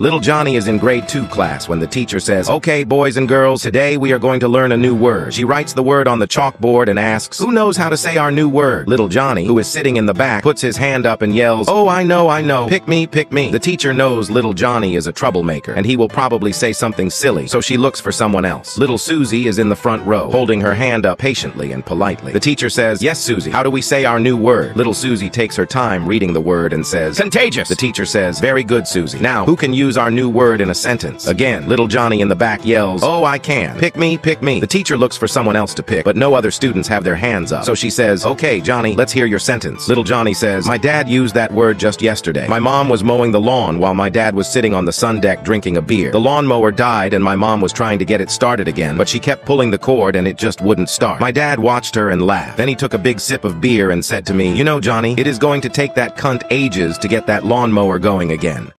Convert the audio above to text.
Little Johnny is in grade 2 class when the teacher says, Okay, boys and girls, today we are going to learn a new word. She writes the word on the chalkboard and asks, Who knows how to say our new word? Little Johnny, who is sitting in the back, puts his hand up and yells, Oh, I know, I know. Pick me, pick me. The teacher knows little Johnny is a troublemaker and he will probably say something silly, so she looks for someone else. Little Susie is in the front row, holding her hand up patiently and politely. The teacher says, Yes, Susie, how do we say our new word? Little Susie takes her time reading the word and says, Contagious. The teacher says, Very good, Susie. Now, who can use our new word in a sentence. Again, little Johnny in the back yells, Oh, I can. Pick me, pick me. The teacher looks for someone else to pick, but no other students have their hands up. So she says, Okay, Johnny, let's hear your sentence. Little Johnny says, My dad used that word just yesterday. My mom was mowing the lawn while my dad was sitting on the sun deck drinking a beer. The lawnmower died and my mom was trying to get it started again, but she kept pulling the cord and it just wouldn't start. My dad watched her and laughed. Then he took a big sip of beer and said to me, You know, Johnny, it is going to take that cunt ages to get that lawnmower going again.